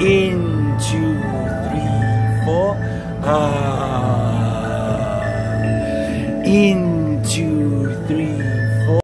In two, three, four. Ah. In